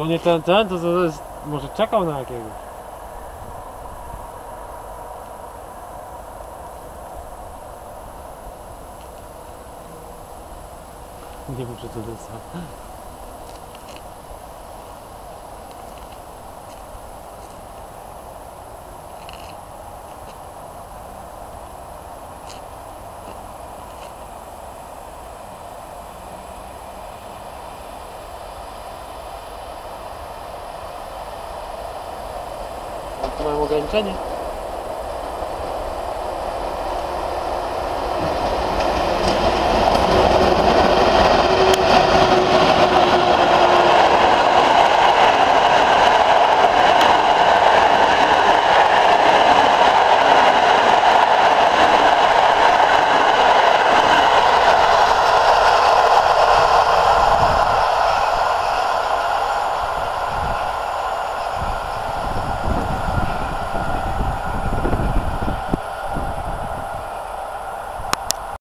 To nie ten, ten, to, to jest, może czekał na jakiegoś. Nie muszę to dostać. nuevo que.